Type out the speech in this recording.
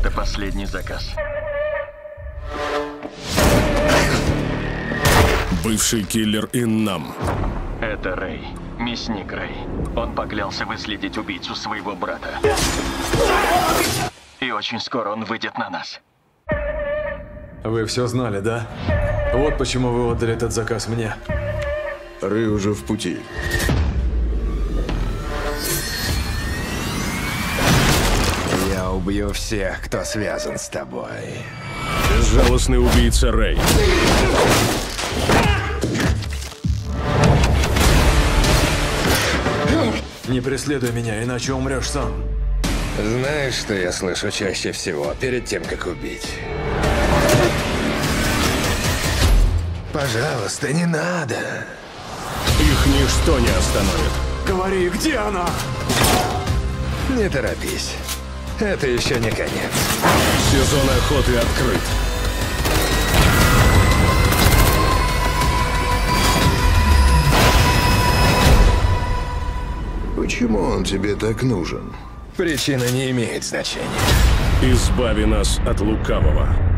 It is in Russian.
Это последний заказ. Бывший киллер Иннам. Это Рэй. Мясник Рэй. Он поклялся выследить убийцу своего брата. И очень скоро он выйдет на нас. Вы все знали, да? Вот почему вы отдали этот заказ мне. Рэй уже в пути. Убью всех, кто связан с тобой. Безжалостный убийца Рэй. Не преследуй меня, иначе умрешь сам. Знаешь, что я слышу чаще всего перед тем, как убить? Пожалуйста, не надо. Их ничто не остановит. Говори, где она? Не торопись. Это еще не конец. Сезон охоты открыт. Почему он тебе так нужен? Причина не имеет значения. Избави нас от лукавого.